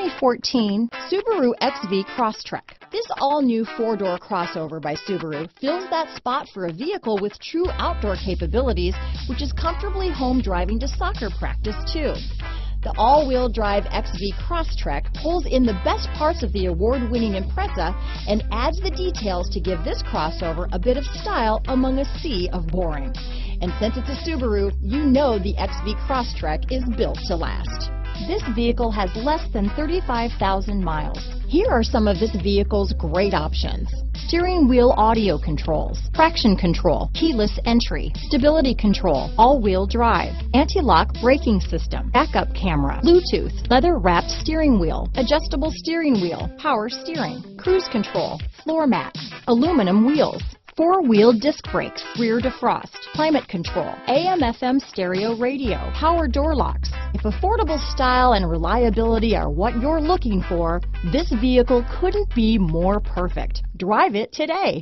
2014 Subaru XV Crosstrek. This all-new four-door crossover by Subaru fills that spot for a vehicle with true outdoor capabilities, which is comfortably home driving to soccer practice too. The all-wheel drive XV Crosstrek pulls in the best parts of the award-winning Impreza and adds the details to give this crossover a bit of style among a sea of boring. And since it's a Subaru, you know the XV Crosstrek is built to last. This vehicle has less than 35,000 miles. Here are some of this vehicle's great options. Steering wheel audio controls, traction control, keyless entry, stability control, all-wheel drive, anti-lock braking system, backup camera, Bluetooth, leather-wrapped steering wheel, adjustable steering wheel, power steering, cruise control, floor mats, aluminum wheels, four-wheel disc brakes, rear defrost, climate control, AM FM stereo radio, power door locks. If affordable style and reliability are what you're looking for, this vehicle couldn't be more perfect. Drive it today.